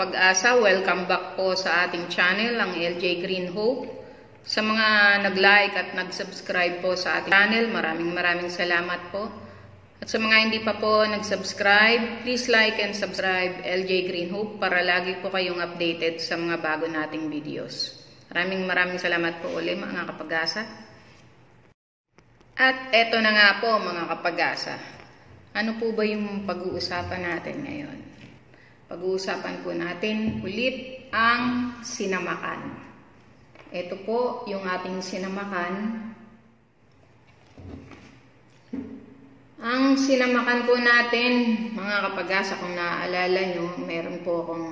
kapag-asa, welcome back po sa ating channel, ang LJ Green Hope. Sa mga nag-like at nag-subscribe po sa ating channel, maraming maraming salamat po. At sa mga hindi pa po nag-subscribe, please like and subscribe LJ Green Hope para lagi po kayong updated sa mga bago nating videos. Maraming maraming salamat po ulit mga kapag-asa. At eto na nga po mga kapag-asa. Ano po ba yung pag-uusapan natin ngayon? Pag-uusapan po natin ulit ang sinamakan. Ito po yung ating sinamakan. Ang sinamakan po natin, mga kapag-asa, kung naaalala nyo, meron po akong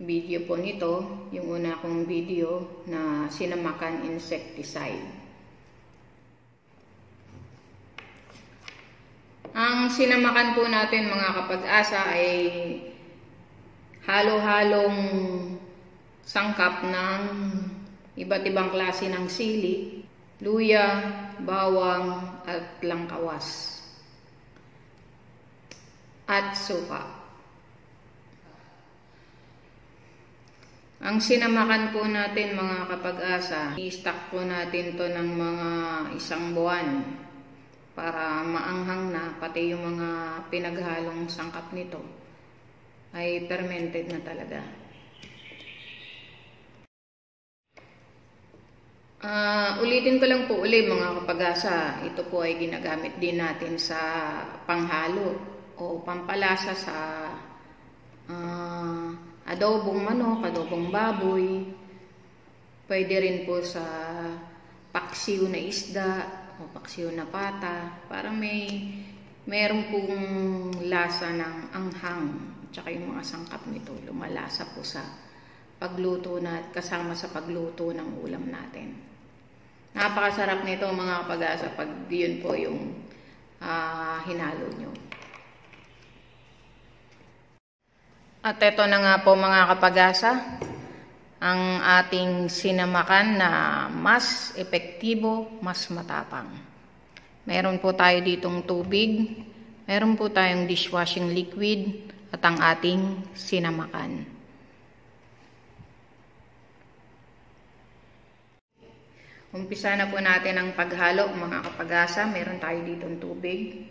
video po nito, yung una kong video na sinamakan insecticide. Ang sinamakan po natin mga kapag-asa ay halo-halong sangkap ng iba't ibang klase ng sili, luya, bawang, at langkawas. At suka. Ang sinamakan po natin mga kapag-asa, i-stack po natin to ng mga isang buwan para maanghang na pati yung mga pinaghalong sangkap nito ay fermented na talaga. Uh, ulitin ko lang po uli mga kapag-asa, ito po ay ginagamit din natin sa panghalo o pampalasa sa uh, adobong manok, adobong baboy, pwede rin po sa paksiw na isda o paksiw na pata, para may meron pong lasa ng anghang tsaka yung mga sangkap nito lumalasa po sa pagluto na kasama sa pagluto ng ulam natin. Napakasarap nito mga kapag-asa pag yun po yung uh, hinalo nyo. At ito na nga po mga kapag-asa, ang ating sinamakan na mas epektibo, mas matapang. Meron po tayo ditong tubig, meron po tayong dishwashing liquid, at ang ating sinamakan. Umpisa na po natin ang paghalo mga kapag-asa. Meron tayo dito tubig.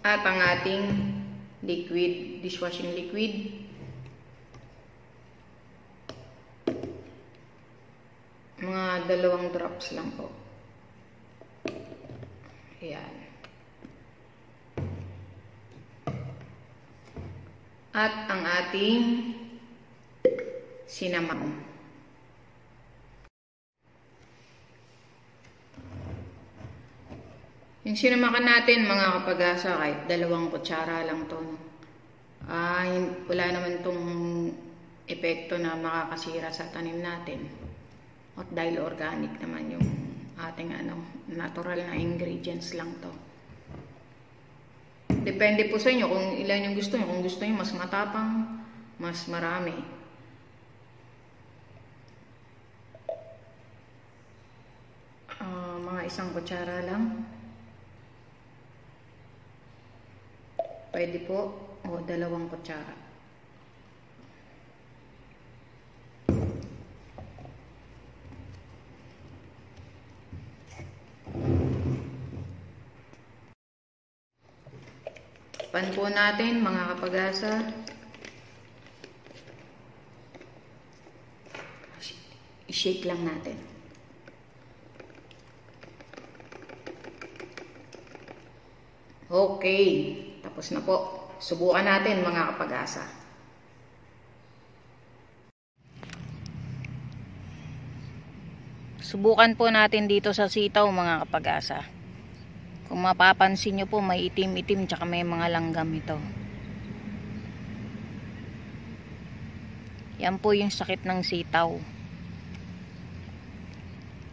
At ang ating liquid, dishwashing liquid. Dalawang drops lang po. Ayan. At ang ating sinamang. Yung sinamakan natin mga kapag-asa kahit dalawang kutsara lang to. Ah, wala naman tong epekto na makakasira sa tanim natin. At dahil organic naman yung ating ano, natural na ingredients lang to. Depende po sa inyo kung ilan yung gusto nyo. Kung gusto nyo mas matapang, mas marami. Uh, mga isang kutsara lang. Pwede po. O dalawang kutsara. Pan po natin mga kapag-asa. I-shake lang natin. Okay. Tapos na po. Subukan natin mga kapag-asa. Subukan po natin dito sa sitaw mga kapag-asa. Kung mapapansin nyo po, may itim-itim tsaka may mga langgam ito. Yan po yung sakit ng sitaw.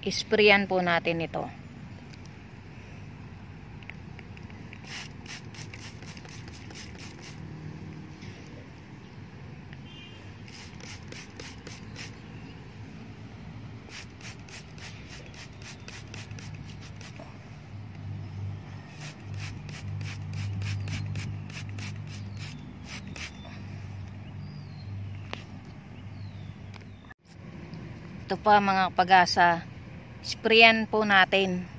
Isprayan po natin ito. Ito pa mga pag-asa. Sprayan po natin.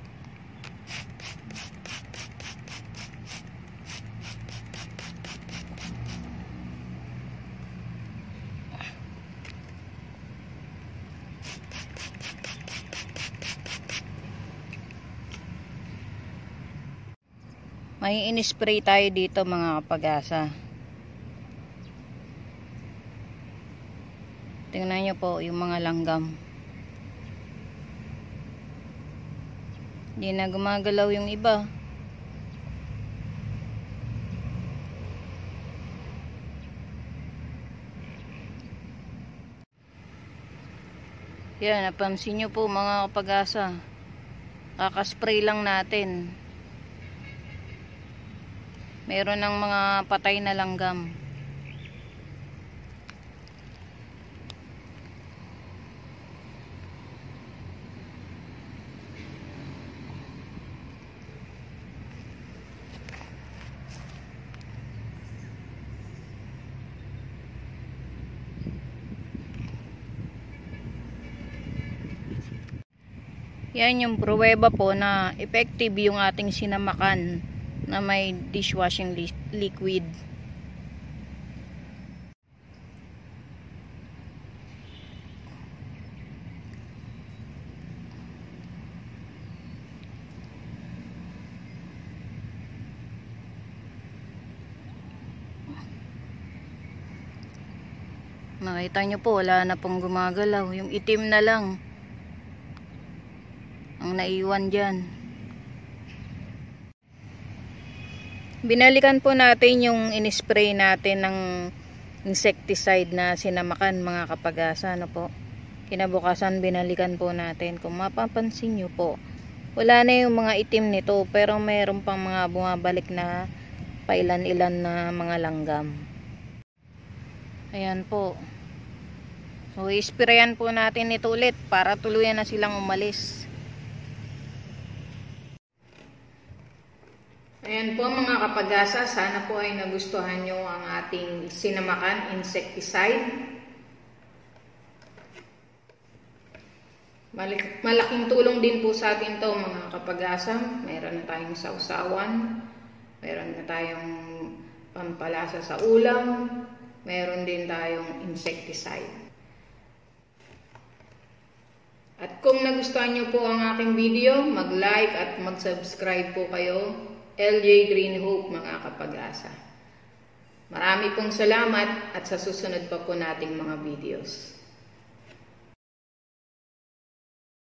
May in-spray tayo dito mga kapag-asa. Tingnan nyo po yung mga langgam. Hindi na gumagalaw yung iba. Yan, napansin nyo po mga kapag-asa. Kakaspray lang natin. Meron ng mga patay na langgam. Yan yung pruweba po na effective yung ating sinamakan na may dishwashing li liquid. Nakita nyo po, wala na pong gumagalaw. Yung itim na lang ang naiwan dyan. Binalikan po natin yung inispray natin ng insecticide na sinamakan mga kapag-asa. Ano po? Kinabukasan binalikan po natin. Kung mapapansin nyo po, wala na yung mga itim nito pero mayroon pang mga bumabalik na pailan-ilan na mga langgam. Ayan po. So, isprayan po natin ito ulit para tuluyan na silang umalis. Ayan po mga kapag-asa, sana po ay nagustuhan nyo ang ating sinamakan insecticide. Malaking tulong din po sa atin to mga kapag-asa. Meron na tayong sausawan, meron na tayong pampalasa sa ulam, meron din tayong insecticide. At kung nagustuhan nyo po ang aking video, mag-like at mag-subscribe po kayo. LJ Green Hope, mga kapag-asa. Marami pong salamat at sa susunod pa po nating mga videos.